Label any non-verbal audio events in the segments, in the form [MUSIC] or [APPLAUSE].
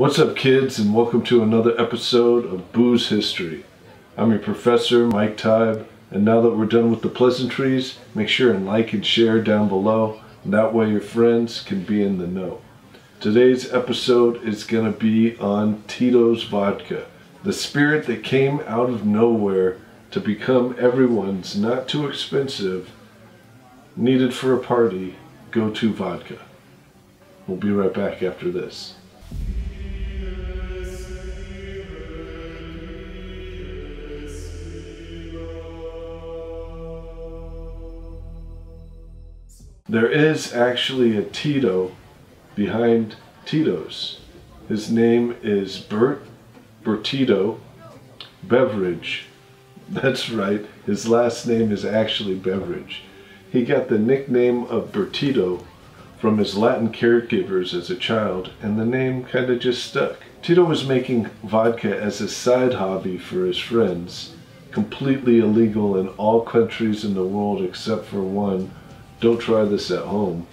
What's up, kids, and welcome to another episode of Booze History. I'm your professor, Mike Tybe, and now that we're done with the pleasantries, make sure and like and share down below, and that way your friends can be in the know. Today's episode is going to be on Tito's Vodka, the spirit that came out of nowhere to become everyone's not too expensive, needed for a party, go-to vodka. We'll be right back after this. There is actually a Tito behind Tito's. His name is Bert Bertito Beveridge. [LAUGHS] That's right, his last name is actually Beveridge. He got the nickname of Bertito from his Latin caregivers as a child, and the name kind of just stuck. Tito was making vodka as a side hobby for his friends, completely illegal in all countries in the world except for one, don't try this at home.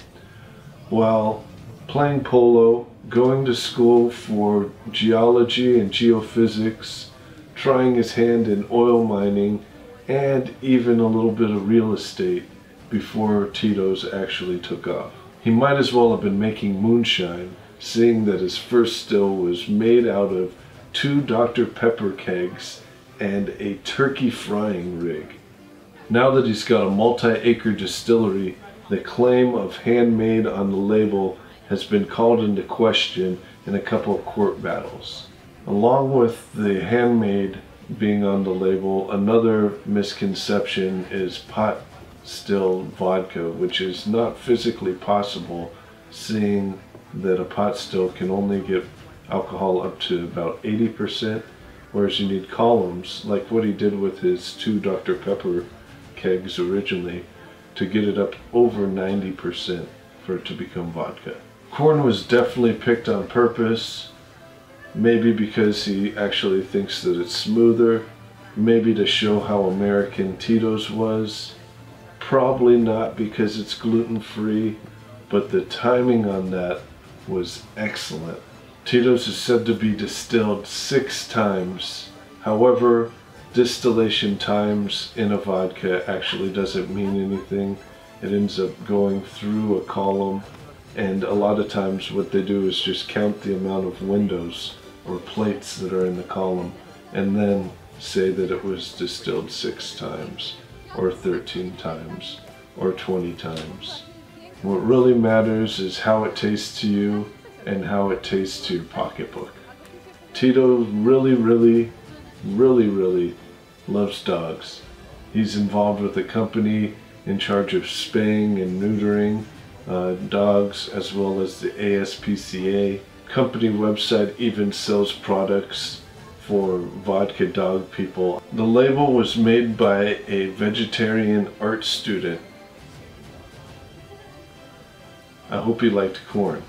While playing polo, going to school for geology and geophysics, trying his hand in oil mining, and even a little bit of real estate before Tito's actually took off. He might as well have been making moonshine, seeing that his first still was made out of two Dr. Pepper kegs and a turkey frying rig. Now that he's got a multi-acre distillery, the claim of handmade on the label has been called into question in a couple of court battles. Along with the handmade being on the label, another misconception is pot still vodka, which is not physically possible seeing that a pot still can only get alcohol up to about 80%, whereas you need columns, like what he did with his two Dr. Pepper kegs originally, to get it up over 90% for it to become vodka. Corn was definitely picked on purpose, maybe because he actually thinks that it's smoother, maybe to show how American Tito's was, probably not because it's gluten-free, but the timing on that was excellent. Tito's is said to be distilled six times. However, distillation times in a vodka actually doesn't mean anything. It ends up going through a column and a lot of times what they do is just count the amount of windows or plates that are in the column and then say that it was distilled six times or 13 times or 20 times. What really matters is how it tastes to you and how it tastes to your pocketbook. Tito really, really, really, really loves dogs. He's involved with a company in charge of spaying and neutering uh, dogs as well as the ASPCA. Company website even sells products for vodka dog people. The label was made by a vegetarian art student. I hope he liked corn.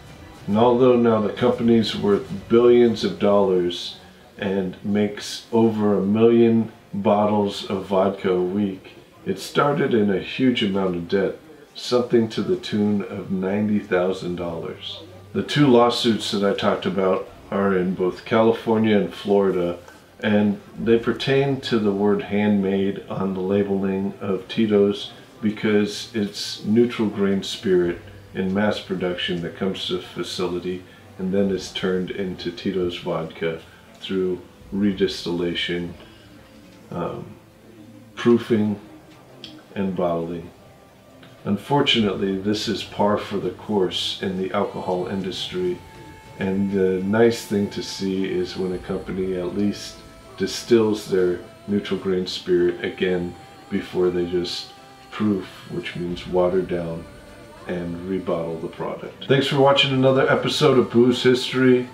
And although now the company's worth billions of dollars and makes over a million bottles of vodka a week. It started in a huge amount of debt, something to the tune of $90,000. The two lawsuits that I talked about are in both California and Florida, and they pertain to the word handmade on the labeling of Tito's because it's neutral grain spirit in mass production that comes to the facility and then is turned into Tito's vodka through redistillation um, proofing, and bottling. Unfortunately, this is par for the course in the alcohol industry, and the nice thing to see is when a company at least distills their neutral grain spirit again before they just proof, which means water down, and rebottle the product. Thanks for watching another episode of Booze History.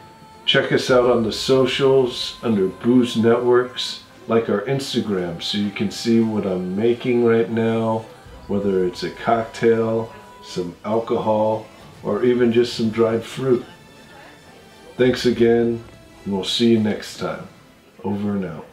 Check us out on the socials under Booze Networks like our Instagram so you can see what I'm making right now, whether it's a cocktail, some alcohol, or even just some dried fruit. Thanks again, and we'll see you next time. Over and out.